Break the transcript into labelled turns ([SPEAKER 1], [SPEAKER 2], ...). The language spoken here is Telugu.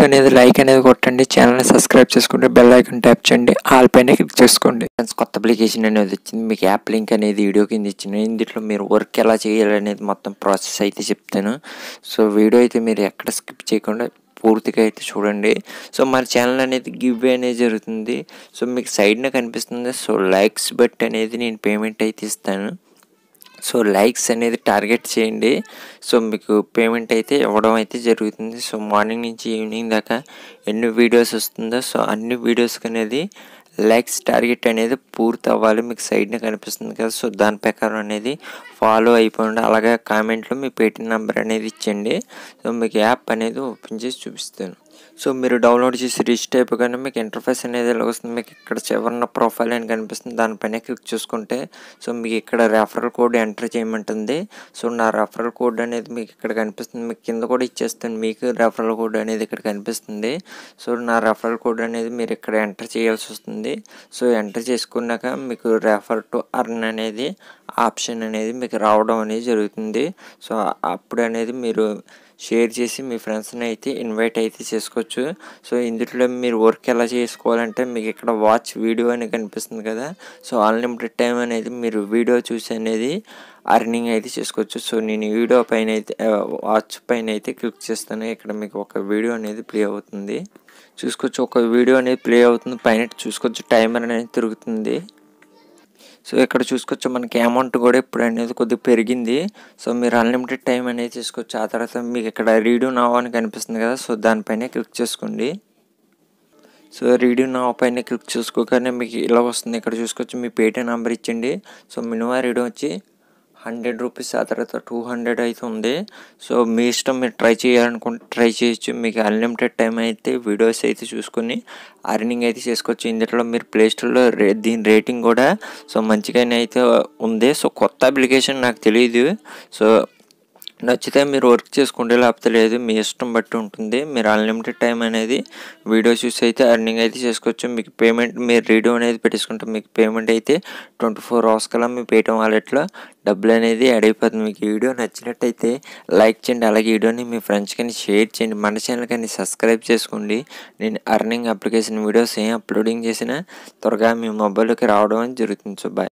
[SPEAKER 1] వీడియోకి అనేది లైక్ అనేది కొట్టండి. ఛానల్ని సబ్స్క్రైబ్ చేసుకుంటే బెల్ ఐకన్ ట్యాప్ చేయండి. ఆల్ పైన క్లిక్ చేసుకోండి. ఫ్రెండ్స్ కొత్త అప్లికేషన్ అనేది వచ్చింది. మీకు యాప్ లింక్ అనేది వీడియో కింద ఇచ్చిన ఇందులో మీరు వర్క్ ఎలా చేయాలి అనేది మొత్తం ప్రాసెస్ అయితే చెప్తాను. సో వీడియో అయితే మీరు ఎక్కడ స్కిప్ చేయకుండా పూర్తిగా అయితే చూడండి. సో మన ఛానల్ అనేది గివ్ అనేది జరుగుతుంది. సో మీకు సైడ్న కనిపిస్తుంది. సో లైక్స్ బట్ అనేది నేను పేమెంట్ అయితే ఇస్తాను. సో లైక్స్ అనేది టార్గెట్ చేయండి. సో మీకు పేమెంట్ అయితే ఇవ్వడం అయితే జరుగుతుంది. సో మార్నింగ్ నుంచి ఈవినింగ్ దాకా ఎన్ని వీడియోస్ వస్తుందో సో అన్ని వీడియోస్కి అనేది లైక్స్ టార్గెట్ అనేది పూర్తి అవ్వాలి. మీకు సైడ్న కనిపిస్తుంది కదా సో దాని ప్రకారం అనేది ఫాలో అయిపోండి అలాగే కామెంట్లో మీ పేటీఎం నెంబర్ అనేది ఇచ్చండి సో మీకు యాప్ అనేది ఓపెన్ చేసి చూపిస్తాను. సో మీరు డౌన్లోడ్ చేసి రిజిస్టర్ అయిపోగానే మీకు ఇంటర్ఫేస్ అనేది ఎలా వస్తుంది మీకు ఇక్కడ చివరిన ప్రొఫైల్ అని కనిపిస్తుంది దానిపైన క్లిక్ చేసుకుంటే సో మీకు ఇక్కడ రెఫరల్ కోడ్ ఎంటర్ చేయమంటుంది. సో నా రెఫరల్ కోడ్ అనేది మీకు ఇక్కడ కనిపిస్తుంది మీకు కింద కూడా ఇచ్చేస్తాను మీకు రెఫరల్ కోడ్ అనేది ఇక్కడ కనిపిస్తుంది. సో నా రెఫరల్ కోడ్ అనేది మీరు ఇక్కడ ఎంటర్ చేయాల్సి వస్తుంది. సో ఎంటర్ చేసుకున్నాక మీకు రెఫర్ టు అర్న్ అనేది ఆప్షన్ అనేది మీకు రావడం అనేది జరుగుతుంది. సో అప్పుడు అనేది మీరు షేర్ చేసి మీ ఫ్రెండ్స్ని అయితే ఇన్వైట్ అయితే చేసుకోవచ్చు. సో ఇందులో మీరు వర్క్ ఎలా చేసుకోవాలంటే మీకు ఇక్కడ వాచ్ వీడియో అని కనిపిస్తుంది కదా. సో అన్లిమిటెడ్ టైం అనేది మీరు వీడియో చూసి అనేది అర్నింగ్ అయితే చేసుకోవచ్చు. సో నేను వీడియో పైన అయితే వాచ్ పైన అయితే క్లిక్ చేస్తాను. ఇక్కడ మీకు ఒక వీడియో అనేది ప్లే అవుతుంది. చూసుకోవచ్చు. ఒక వీడియో అనేది ప్లే అవుతుంది. పైన చూసుకోవచ్చు. టైమర్ అనేది తిరుగుతుంది. సో ఇక్కడ చూసుకోవచ్చు మనకి అమౌంట్ కూడా ఇప్పుడు అనేది కొద్దిగా పెరిగింది. సో మీరు అన్లిమిటెడ్ టైం అనేది తీసుకోవచ్చు. ఆ తర్వాత మీకు ఇక్కడ రీడియో నావ్ అని కనిపిస్తుంది కదా. సో దానిపైన క్లిక్ చేసుకోండి. సో రీడియో నావ్ పైన క్లిక్ చేసుకోగానే మీకు ఇలా వస్తుంది. ఇక్కడ చూసుకోవచ్చు మీ పేటీఎం నెంబర్ ఇచ్చండి సో మినిమం రీడియో వచ్చి హండ్రెడ్ రూపీస్ ఆ తర్వాత టూ హండ్రెడ్ అయితే ఉంది. సో మీ ఇష్టం మీరు ట్రై చేయాలనుకుంటే ట్రై చేయొచ్చు. మీకు అన్లిమిటెడ్ టైం అయితే వీడియోస్ అయితే చూసుకొని అర్నింగ్ అయితే చేసుకోవచ్చు. ఇందులో మీరు ప్లేస్టోర్లో రే దీని రేటింగ్ కూడా సో మంచిగానే అయితే ఉంది. సో కొత్త అప్లికేషన్ నాకు తెలియదు సో నచ్చితే మీరు వర్క్ చేసుకుంటే లేకపోతే లేదు మీ ఇష్టం బట్టి ఉంటుంది. మీరు అన్లిమిటెడ్ టైం అనేది వీడియో చూసి అయితే అర్నింగ్ అయితే చేసుకోవచ్చు. మీకు పేమెంట్ మీరు రీడియో అనేది పెట్టేసుకుంటే మీకు పేమెంట్ అయితే ట్వంటీ ఫోర్ అవర్స్ కల్లా మీ పేటం వాలెట్లో డబ్బులు అనేది యాడ్ అయిపోతుంది. మీకు వీడియో నచ్చినట్టయితే లైక్ చేయండి. అలాగే వీడియోని మీ ఫ్రెండ్స్ కానీ షేర్ చేయండి. మన ఛానల్ కానీ సబ్స్క్రైబ్ చేసుకోండి. నేను అర్నింగ్ అప్లికేషన్ వీడియోస్ ఏం అప్లోడింగ్ చేసినా త్వరగా మీ మొబైల్లోకి రావడం జరుగుతుంది. So bye